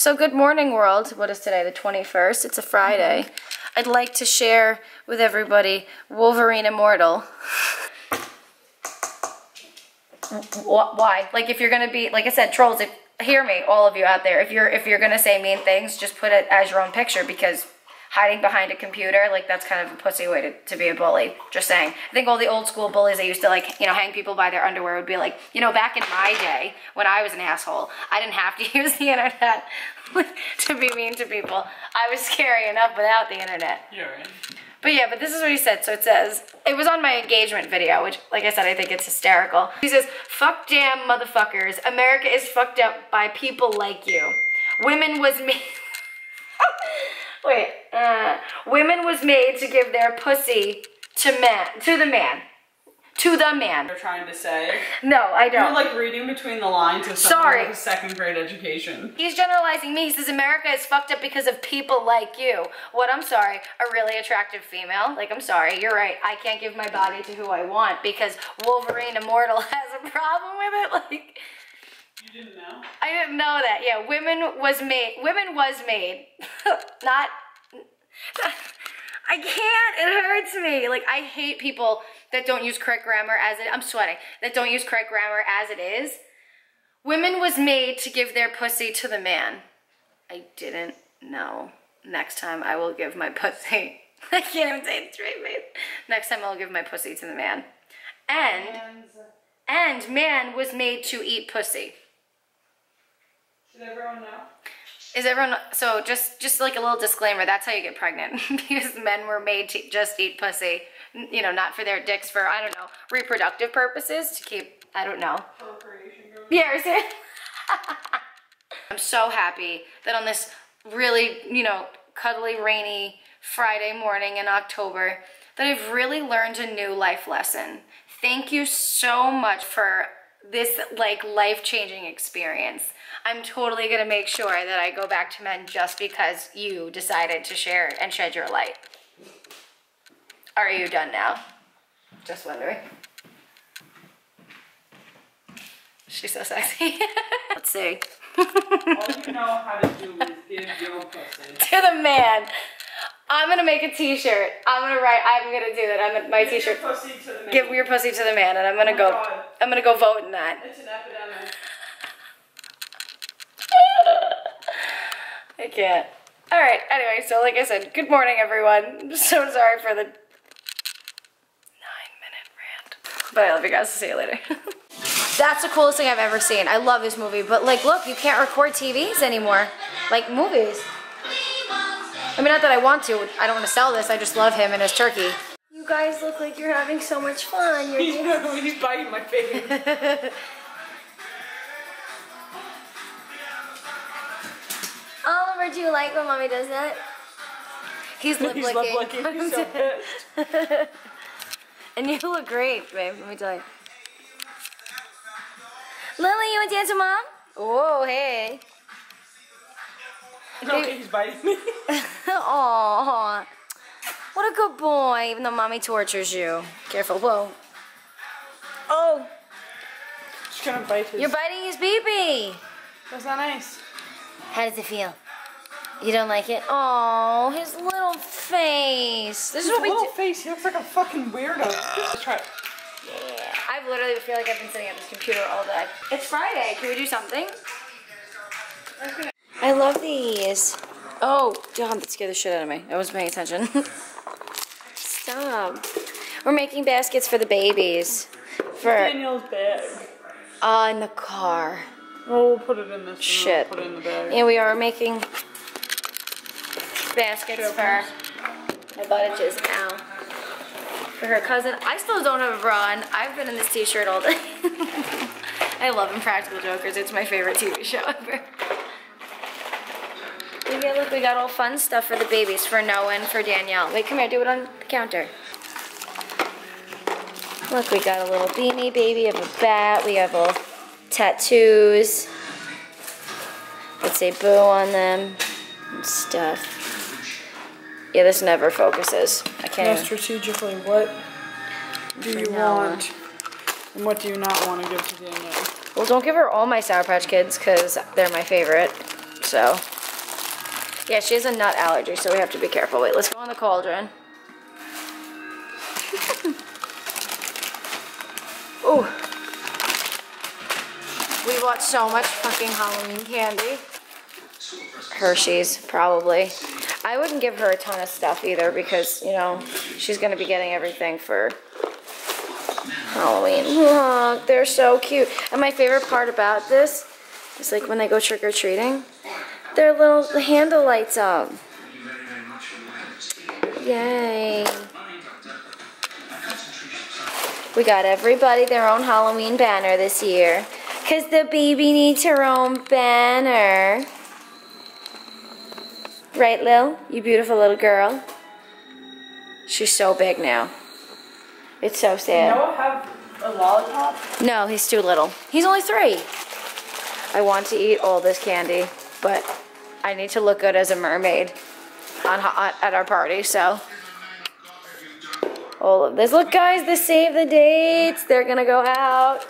So, good morning, world. What is today? The 21st. It's a Friday. Mm-hmm. I'd like to share with everybody Wolverine Immortal. Why? Like, if you're gonna be, like I said, trolls. If hear me, all of you out there. If you're if you're gonna say mean things, just put it as your own picture because hiding behind a computer, like that's kind of a pussy way to, to be a bully. Just saying. I think all the old school bullies that used to like, you know, hang people by their underwear would be like, you know, back in my day when I was an asshole, I didn't have to use the internet to be mean to people. I was scary enough without the internet. You're right. But yeah, but this is what he said. So it says, it was on my engagement video, which, like I said, I think it's hysterical. He says, fuck damn motherfuckers. America is fucked up by people like you. Women was made. Wait, uh, women was made to give their pussy to man, to the man. To the man. You're trying to say. No, I don't. You're like reading between the lines of someone Sorry. with a second grade education. He's generalizing me. He says America is fucked up because of people like you. What? I'm sorry, a really attractive female. Like, I'm sorry, you're right. I can't give my body to who I want because Wolverine Immortal has a problem with it. Like, You didn't know? I didn't know that. Yeah, women was made. Women was made. Not. I can't. It hurts me. Like I hate people that don't use correct grammar as it. I'm sweating. That don't use correct grammar as it is. Women was made to give their pussy to the man. I didn't know. Next time I will give my pussy. I can't even say it straight, babe. Next time I'll give my pussy to the man. And and man was made to eat pussy. Should everyone know? Is everyone so just just like a little disclaimer, that's how you get pregnant. because men were made to just eat pussy. You know, not for their dicks for I don't know, reproductive purposes to keep I don't know. Procreation. Yeah. I'm so happy that on this really, you know, cuddly, rainy Friday morning in October, that I've really learned a new life lesson. Thank you so much for this like life-changing experience. I'm totally gonna make sure that I go back to men just because you decided to share and shed your light. Are you done now? Just wondering. She's so sexy. Let's see. All you know how to do is give your pussy. to the man. I'm gonna make a T-shirt. I'm gonna write. I'm gonna do that. I'm gonna, my Give T-shirt. pussy to the man. Give your pussy to the man, and I'm gonna Oh go. God. I'm gonna go vote in that. It's an epidemic. I can't. All right. Anyway, so like I said, good morning, everyone. I'm so sorry for the nine-minute rant, but I love you guys. See you later. That's the coolest thing I've ever seen. I love this movie, but like, look, you can't record TVs anymore, like movies. I mean, not that I want to. I don't want to sell this. I just love him and his turkey. You guys look like you're having so much fun. You're He's biting my face. Oliver, do you like when mommy does that? He's lip He's licking. lip licking. He's so pissed. and you look great, babe. Let me tell you. Lily, you want to dance with mom? Oh, hey. No, he's biting me. Aw. What a good boy, even though mommy tortures you. Careful. Whoa. Oh, Just gonna bite his. you're biting his pee-pee. That's not nice. How does it feel? You don't like it? Oh, his little face. This is His what we little do. face. He looks like a fucking weirdo. Let's try. it. Yeah, I literally feel like I've been sitting at this computer all day. It's Friday. Can we do something? I love these. Oh, God, that scared the shit out of me. I wasn't paying attention. Stop. We're making baskets for the babies. For Daniel's bag. uh, in the car. Oh, we'll put it in this. and Shit. then Put it in the bag. Yeah, we are making baskets for I bought my buttages. now For her cousin. I still don't have a bra on. I've been in this t-shirt all day. I love Impractical Jokers. It's my favorite TV show ever. Yeah, look, we got all fun stuff for the babies, for Noah and for Danielle. Wait, come here, do it on the counter. Look, we got a little beanie baby, we have a bat, we have all tattoos. Let's say boo on them and stuff. Yeah, this never focuses. I can't Now, strategically, what do you want? And what do you not want to give to Danielle? Well, don't give her all my Sour Patch Kids because they're my favorite. so. Yeah, she has a nut allergy, so we have to be careful. Wait, let's go in the cauldron. Ooh. We bought so much fucking Halloween candy. Hershey's, probably. I wouldn't give her a ton of stuff either because, you know, she's gonna be getting everything for Halloween. Look, they're so cute. And my favorite part about this is like when they go trick or treating, their little handle lights up. Yay. We got everybody their own Halloween banner this year. Cause the baby needs her own banner. Right, Lil? You beautiful little girl. She's so big now. It's so sad. Noah have a lollipop? No, he's too little. He's only three. I want to eat all this candy, but I need to look good as a mermaid on hot at our party. So all of this. Look, guys, the save the dates. They're gonna go out.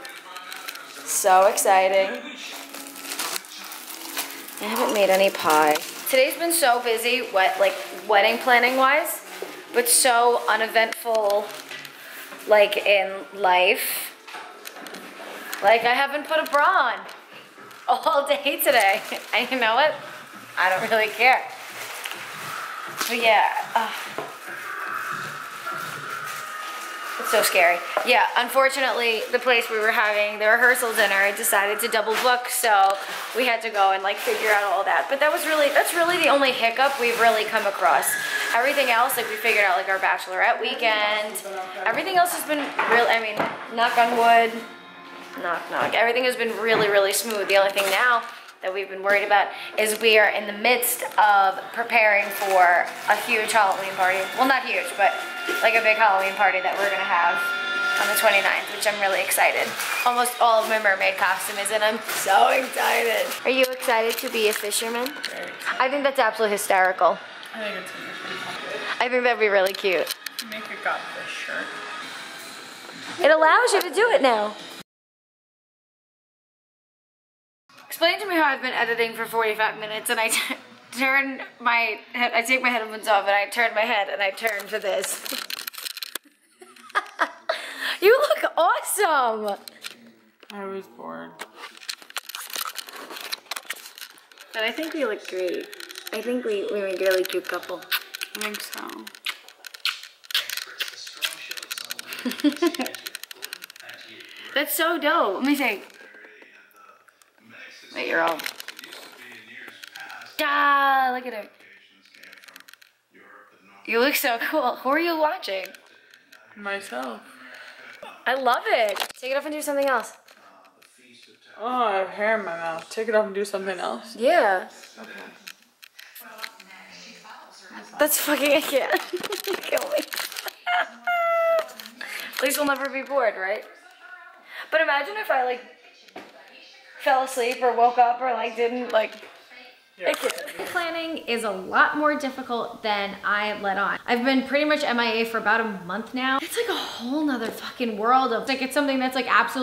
So exciting. I haven't made any pie. Today's been so busy, wet like wedding planning wise, but so uneventful like in life. Like I haven't put a bra on all day today. And you know what? I don't really care. But yeah, it's so scary. Yeah, unfortunately, the place we were having the rehearsal dinner decided to double book, so we had to go and like figure out all that. But that was really, that's really the only hiccup we've really come across. Everything else, like we figured out like our bachelorette weekend. Everything else has been real, I mean, knock on wood, knock knock. Everything has been really, really smooth. The only thing now that we've been worried about is we are in the midst of preparing for a huge Halloween party. Well, not huge, but like a big Halloween party that we're gonna have on the 29th, which I'm really excited. Almost all of my mermaid costume is in. I'm so excited. Are you excited to be a fisherman? I think that's absolutely hysterical. I think it's gonna be pretty fun. I think that'd be really cute. Make a godfish shirt. It allows you to do it now. Explain to me how I've been editing for 45 minutes and I t- turn my head, I take my headphones off and I turn my head and I turn to this. you look awesome! I was bored. But I think we look great. I think we, we make a really cute couple. I think so. That's so dope. Let me think. Wait, you're all. Ah, look at her. You look so cool. Who are you watching? Myself. I love it. Take it off and do something else. Oh, I have hair in my mouth. Take it off and do something else. Yeah. That's fucking I can't. Kill me. At least we'll never be bored, right? But imagine if I like fell asleep or woke up or like didn't like Yeah. Planning is a lot more difficult than I let on. I've been pretty much MIA for about a month now. It's like a whole nother fucking world of like it's something that's like absolutely